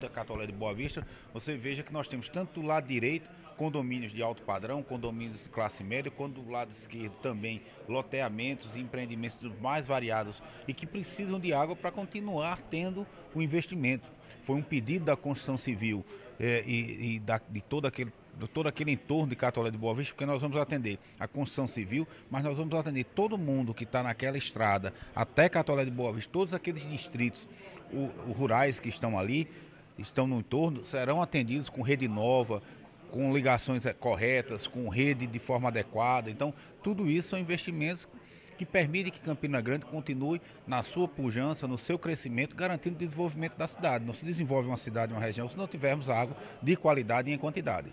da Catolé de Boa Vista, você veja que nós temos tanto do lado direito condomínios de alto padrão, condomínios de classe média, quanto do lado esquerdo também loteamentos e empreendimentos mais variados e que precisam de água para continuar tendo o investimento. Foi um pedido da construção civil eh, e, e da, de todo aquele de todo aquele entorno de Catolé de Boa Vista, porque nós vamos atender a construção civil, mas nós vamos atender todo mundo que está naquela estrada até Catolé de Boa Vista, todos aqueles distritos o, o rurais que estão ali, estão no entorno serão atendidos com rede nova, com ligações eh, corretas, com rede de forma adequada. Então, tudo isso são investimentos que permitem que Campina Grande continue na sua pujança, no seu crescimento, garantindo o desenvolvimento da cidade. Não se desenvolve uma cidade, uma região, se não tivermos água de qualidade e em quantidade.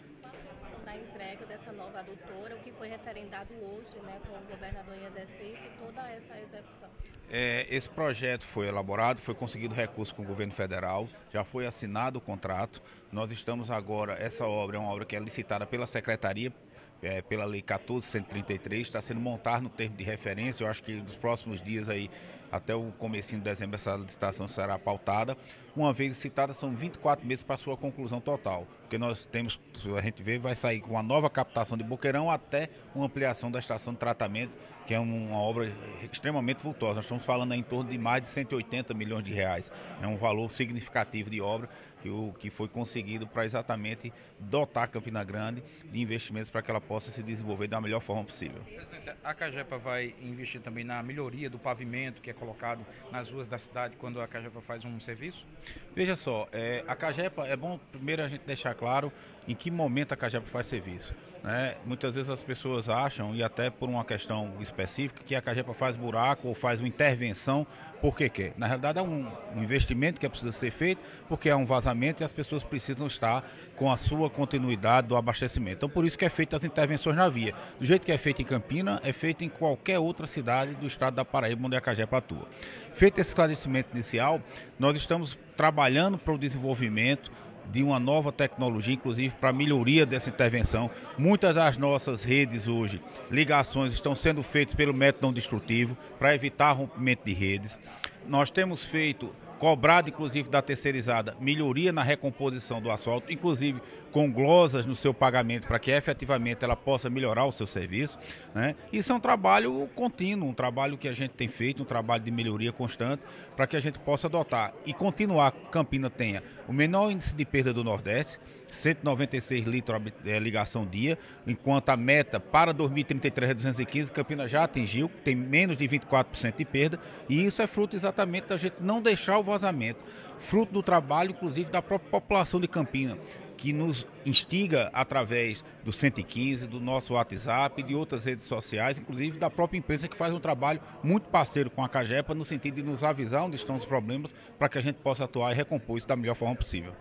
Dessa nova adutora, o que foi referendado hoje né, com o governador em exercício, toda essa execução. É, esse projeto foi elaborado, foi conseguido recurso com o governo federal, já foi assinado o contrato. Nós estamos agora, essa obra é uma obra que é licitada pela Secretaria, é, pela Lei 1433, está sendo montado no termo de referência. Eu acho que nos próximos dias aí, até o comecinho de dezembro, essa licitação será pautada. Uma vez licitada, são 24 meses para sua conclusão total. Porque nós temos, a gente vê, vai sair com uma nova captação de Boqueirão até uma ampliação da estação de tratamento, que é uma obra extremamente vultosa. Nós estamos falando em torno de mais de 180 milhões de reais. É um valor significativo de obra que, o, que foi conseguido para exatamente dotar Campina Grande de investimentos para que ela possa se desenvolver da melhor forma possível. Presidente, a Cagepa vai investir também na melhoria do pavimento que é colocado nas ruas da cidade quando a Cagepa faz um serviço? Veja só, é, a Cagepa, é bom primeiro a gente deixar claro em que momento a Cagepa faz serviço. Né? Muitas vezes as pessoas acham, e até por uma questão específica, que a Cagepa faz buraco ou faz uma intervenção porque quer. Na realidade é um, um investimento que precisa ser feito porque é um vazamento e as pessoas precisam estar com a sua continuidade do abastecimento. Então por isso que é feita as intervenções na via. Do jeito que é feito em Campina, é feito em qualquer outra cidade do estado da Paraíba onde a Cagepa atua. Feito esse esclarecimento inicial, nós estamos trabalhando para o desenvolvimento de uma nova tecnologia, inclusive para melhoria dessa intervenção. Muitas das nossas redes hoje, ligações, estão sendo feitas pelo método não destrutivo para evitar rompimento de redes. Nós temos feito cobrado inclusive da terceirizada melhoria na recomposição do asfalto, inclusive com glosas no seu pagamento para que efetivamente ela possa melhorar o seu serviço. Né? Isso é um trabalho contínuo, um trabalho que a gente tem feito, um trabalho de melhoria constante para que a gente possa adotar e continuar que Campina tenha o menor índice de perda do Nordeste, 196 litros é, ligação dia, enquanto a meta para 2033 é 215, Campina já atingiu, tem menos de 24% de perda, e isso é fruto exatamente da gente não deixar o vazamento, fruto do trabalho, inclusive, da própria população de Campina, que nos instiga através do 115, do nosso WhatsApp, de outras redes sociais, inclusive da própria imprensa que faz um trabalho muito parceiro com a Cagepa no sentido de nos avisar onde estão os problemas para que a gente possa atuar e recompor isso da melhor forma possível.